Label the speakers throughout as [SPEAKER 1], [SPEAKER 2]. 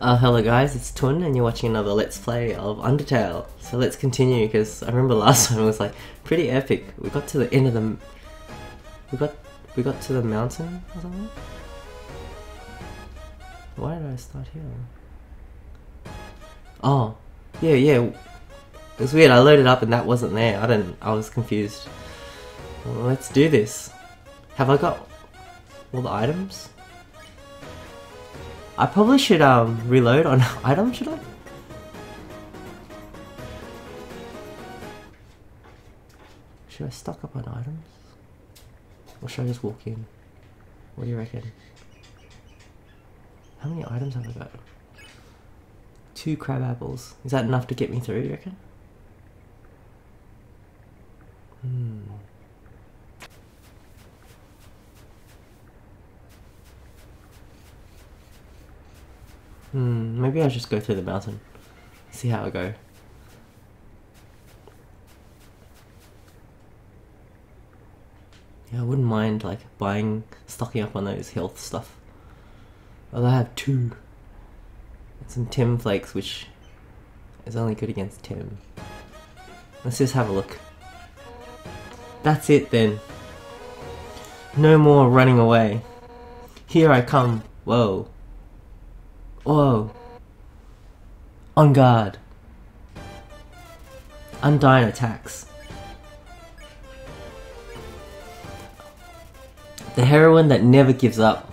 [SPEAKER 1] Uh, hello guys, it's Tun and you're watching another Let's Play of Undertale. So let's continue because I remember last time it was like pretty epic. We got to the end of the... We got we got to the mountain or something? Why did I start here? Oh, yeah, yeah. It was weird, I loaded up and that wasn't there. I didn't, I was confused. Well, let's do this. Have I got all the items? I probably should um reload on item, should I? Should I stock up on items? Or should I just walk in? What do you reckon? How many items have I got? Two crab apples. Is that enough to get me through, you reckon? Hmm. Hmm, maybe I'll just go through the mountain. See how I go. Yeah, I wouldn't mind like buying, stocking up on those health stuff. Well, I have two. And some Tim flakes, which is only good against Tim. Let's just have a look. That's it then. No more running away. Here I come. Whoa. Whoa. On guard. Undyne attacks. The heroine that never gives up.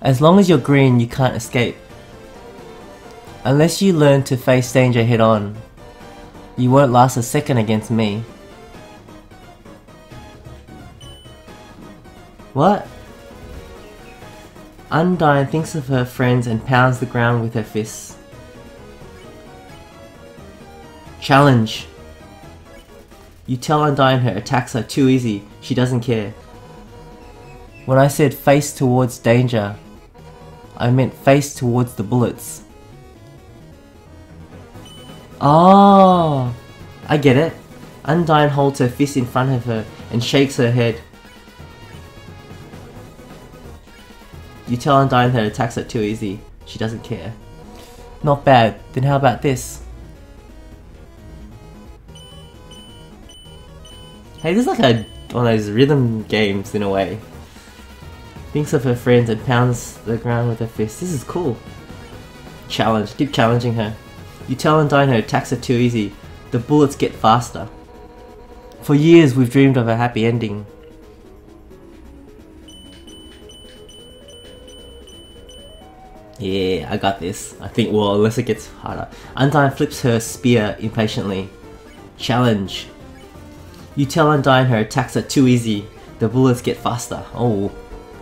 [SPEAKER 1] As long as you're green, you can't escape. Unless you learn to face danger head on, you won't last a second against me. What? Undyne thinks of her friends and pounds the ground with her fists. Challenge! You tell Undyne her attacks are too easy, she doesn't care. When I said face towards danger, I meant face towards the bullets. Oh, I get it. Undyne holds her fist in front of her and shakes her head. You tell Undyne that attacks are too easy. She doesn't care. Not bad. Then how about this? Hey, this is like a one of those rhythm games in a way. Thinks of her friends and pounds the ground with her fist. This is cool. Challenge. Keep challenging her. You tell Undyne her attacks are too easy. The bullets get faster. For years we've dreamed of a happy ending. Yeah, I got this. I think, well, unless it gets harder. Undyne flips her spear impatiently. Challenge. You tell Undyne her attacks are too easy. The bullets get faster. Oh.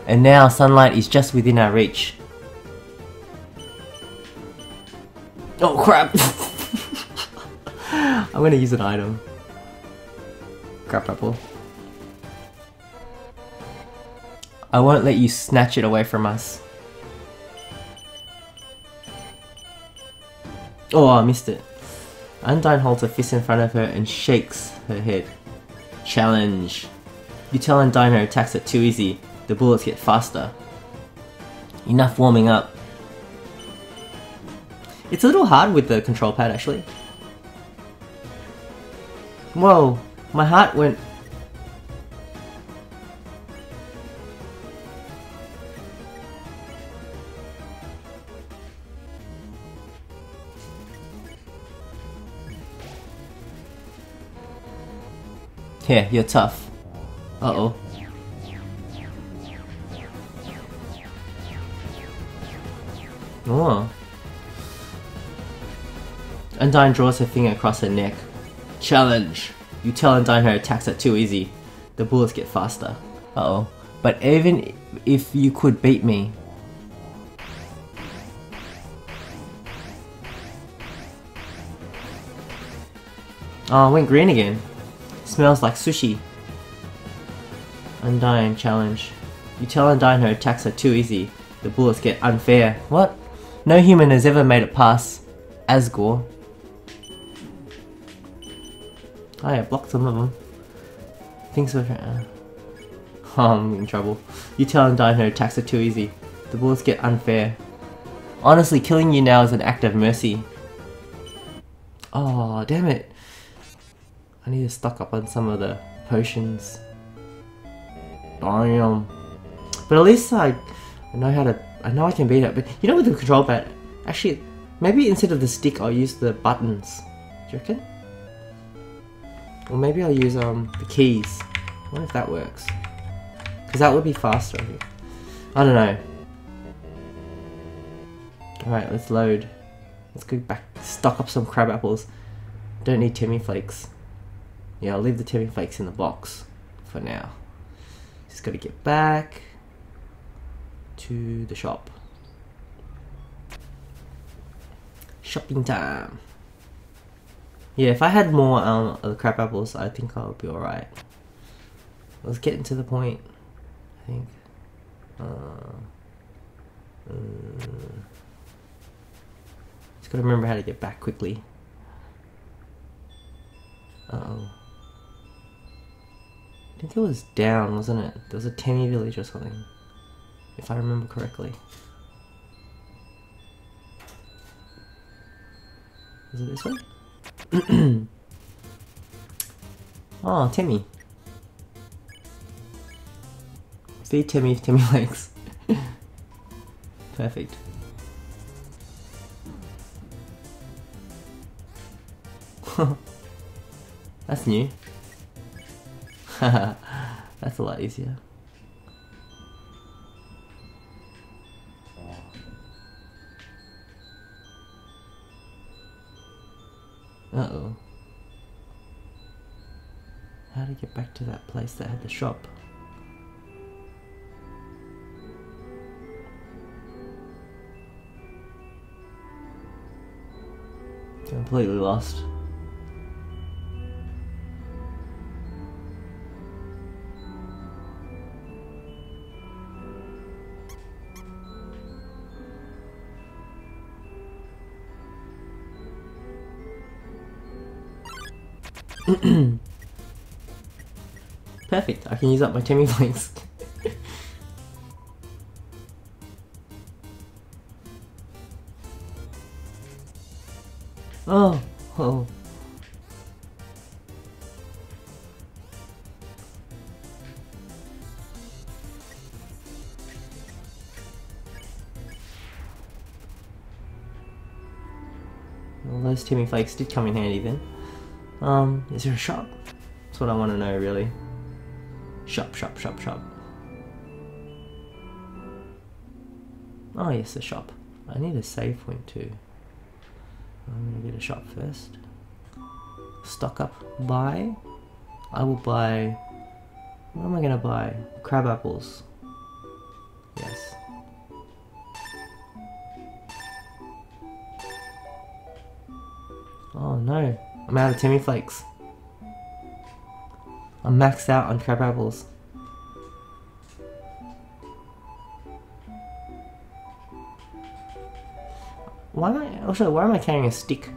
[SPEAKER 1] And now sunlight is just within our reach. Oh crap! I'm gonna use an item. Crap apple. I won't let you snatch it away from us. Oh, I missed it. Undyne holds a fist in front of her and shakes her head. Challenge. You tell Undyne her attacks are too easy. The bullets get faster. Enough warming up. It's a little hard with the control pad actually. Whoa, my heart went... Here, you're tough. Uh-oh. Oh. Undyne draws her finger across her neck. Challenge! You tell Undyne her attacks are too easy. The bullets get faster. Uh oh. But even if you could beat me. Oh, I went green again. Smells like sushi. Undyne challenge. You tell Undyne her attacks are too easy. The bullets get unfair. What? No human has ever made it past Asgore. Oh yeah, blocked some of them. Things were... Uh, Oh, I'm in trouble. You tell him Dino attacks are too easy. The bullets get unfair. Honestly, killing you now is an act of mercy. Oh, damn it. I need to stock up on some of the potions. Damn. But at least I, I know how to, I know I can beat it. But you know with the control pad, actually, maybe instead of the stick I'll use the buttons. Do you reckon? Or maybe I'll use um the keys. I wonder if that works. Because that would be faster, I think. I don't know. Alright, let's load. Let's go back, stock up some crab apples. Don't need Temmie Flakes. Yeah, I'll leave the Temmie Flakes in the box for now. Just gotta get back to the shop. Shopping time. Yeah, if I had more um, of the crab apples, I think I would be alright. Let's get into the point. I think. Uh, uh, just gotta remember how to get back quickly. Think it was down, wasn't it? There was a Temmie village or something. If I remember correctly. Is it this way? oh, Temmie. Feed Temmie if Temmie likes. Perfect. That's new. That's a lot easier. Uh-oh. How to get back to that place that had the shop? Completely lost. Perfect, I can use up my Temmie points. oh, oh. Well, those Temmie Flakes did come in handy then. Um, is there a shop? That's what I want to know, really. Shop, shop, shop, shop. Oh, yes, a shop. I need a save point too. I'm gonna get a shop first. Stock up, buy. I will buy. What am I gonna buy? Crab apples. I'm out of Temmie Flakes. I'm maxed out on crab apples. Why am I also why am I carrying a stick?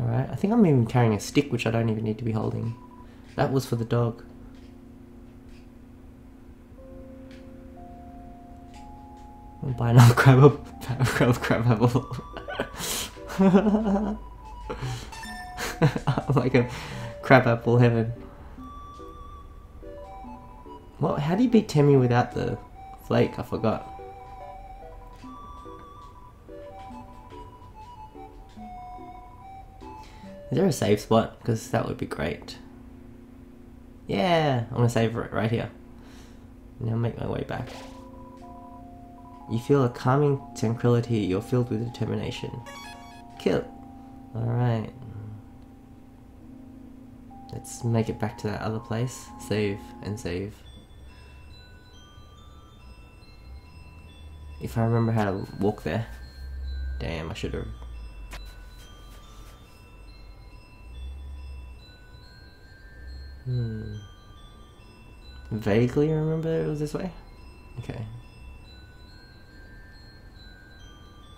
[SPEAKER 1] Alright, I think I'm even carrying a stick which I don't even need to be holding. That was for the dog. I'm buying a crab up apple. like a crab apple heaven. Well, how do you beat Temmie without the flake? I forgot. Is there a save spot? Because that would be great. Yeah, I'm gonna save it right here. Now make my way back. You feel a calming tranquility, you're filled with determination. Kill. Alright. Let's make it back to that other place. Save and save. If I remember how to walk there. Damn, I should have. Hmm. Vaguely remember it was this way? Okay.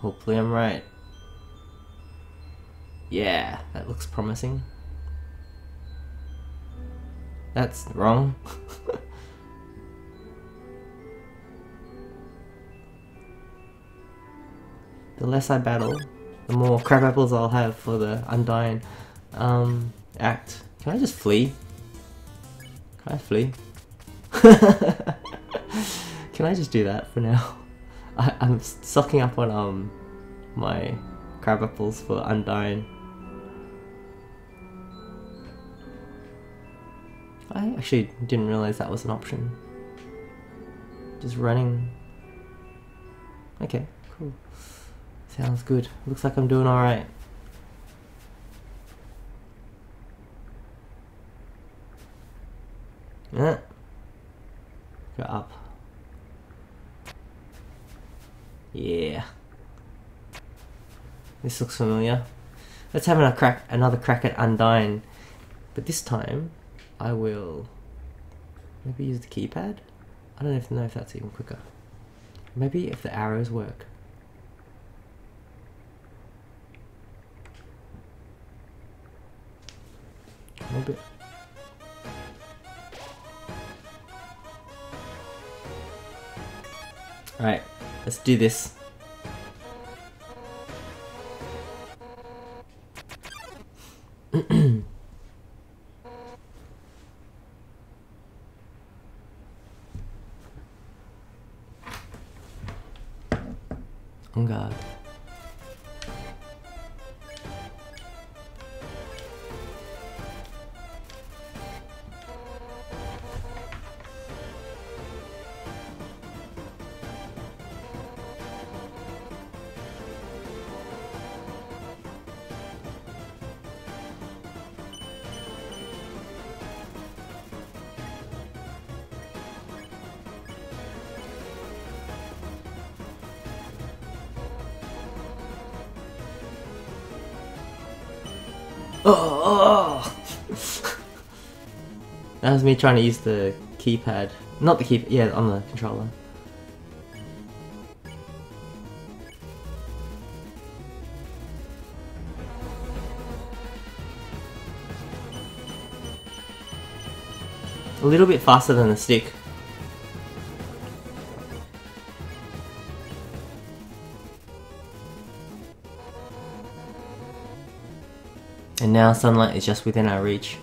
[SPEAKER 1] Hopefully I'm right. Yeah, that looks promising. That's wrong. the less I battle, the more crab apples I'll have for the Undyne um, act. Can I just flee? Can I flee? Can I just do that for now? I, I'm stocking up on um my crab apples for Undyne. I actually didn't realize that was an option. Just running. Okay, cool. Sounds good. Looks like I'm doing alright. Yeah. Go up. Yeah. This looks familiar. Let's have another crack another crack at Undyne. But this time I will maybe use the keypad? I don't know if that's even quicker. Maybe if the arrows work. Maybe. Alright, let's do this. Oh, On guard. Oh! that was me trying to use the keypad. Not the keypad, yeah, on the controller. A little bit faster than the stick. Now sunlight is just within our reach.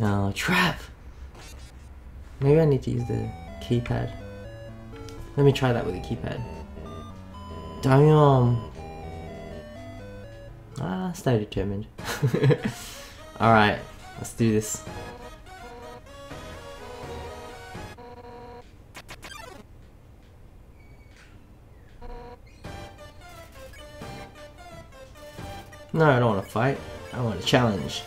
[SPEAKER 1] Oh, trap! Maybe I need to use the keypad. Let me try that with the keypad. Damn! Stay determined. Alright, let's do this. No, I don't want to fight. I want to challenge.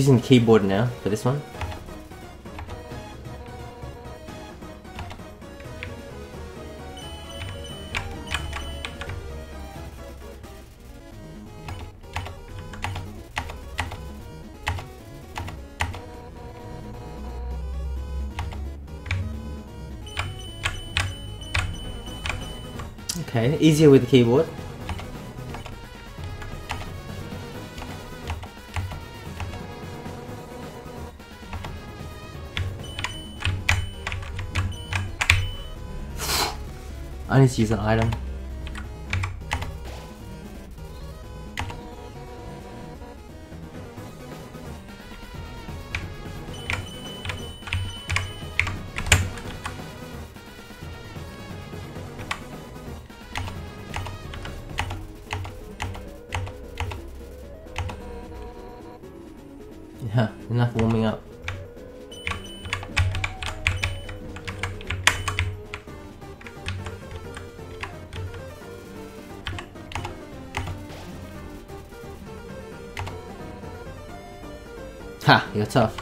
[SPEAKER 1] Using the keyboard now for this one. Okay, easier with the keyboard. I need to use an item. Yeah, enough warming up. Ha! You're tough.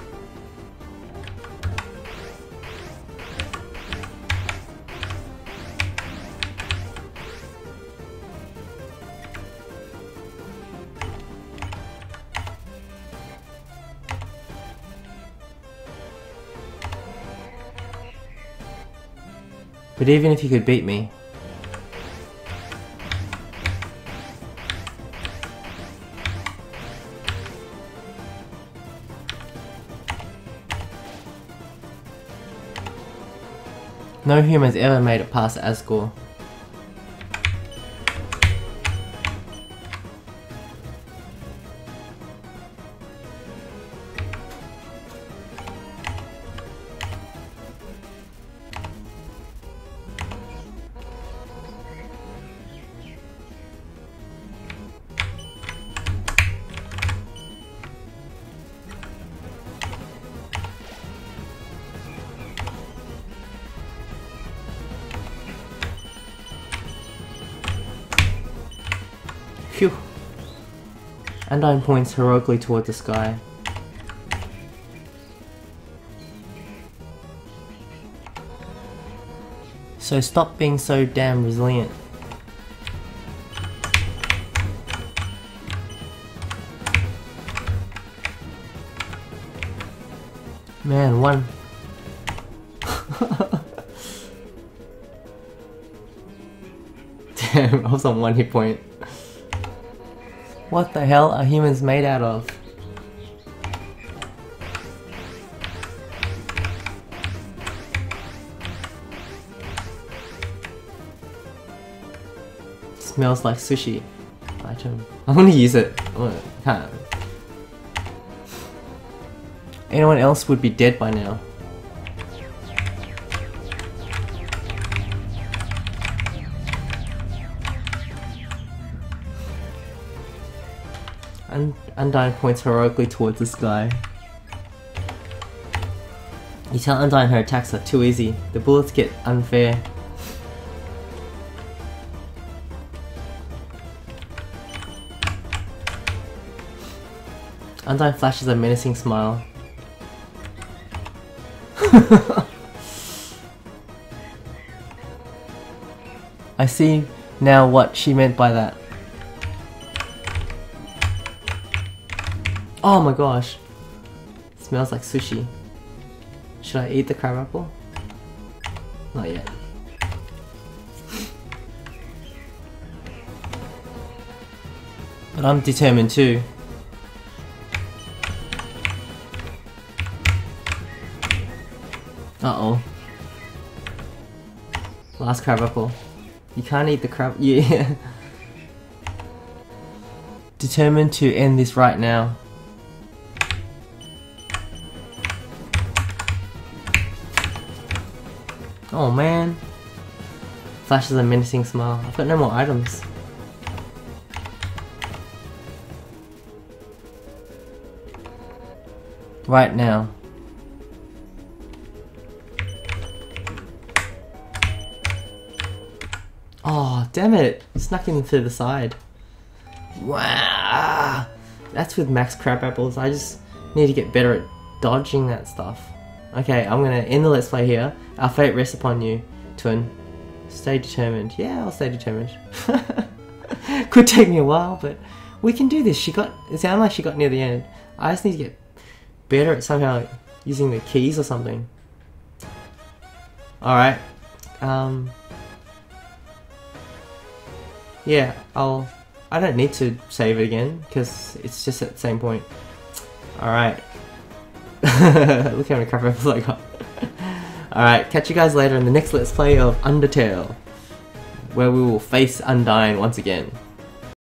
[SPEAKER 1] But even if you could beat me, No human's ever made it past Asgore. Undyne points heroically toward the sky. So stop being so damn resilient. Man, one. Damn, I was on one hit point. What the hell are humans made out of? Smells like sushi. Item. I'm gonna use it. Gonna, can't. Anyone else would be dead by now. Undyne points heroically towards the sky. You tell Undyne her attacks are too easy. The bullets get unfair. Undyne flashes a menacing smile. I see now what she meant by that. Oh my gosh. smells like sushi. Should I eat the crab apple? Not yet. But I'm determined too. Uh oh. Last crab apple. You can't eat the crab. Yeah. Determined to end this right now. Oh man. Flashes a menacing smile. I've got no more items. Right now. Oh, damn it! Snuck in through the side. Wow! That's with max crab apples. I just need to get better at dodging that stuff. Okay, I'm gonna end the let's play here. Our fate rests upon you, Twin. Stay determined. Yeah, I'll stay determined. Could take me a while, but we can do this. She got. It sounded like she got near the end. I just need to get better at somehow using the keys or something. All right. Um. Yeah, I'll. I don't need to save it again because it's just at the same point. All right. Look how many crap apples I got. Alright, catch you guys later in the next Let's Play of Undertale, where we will face Undyne once again.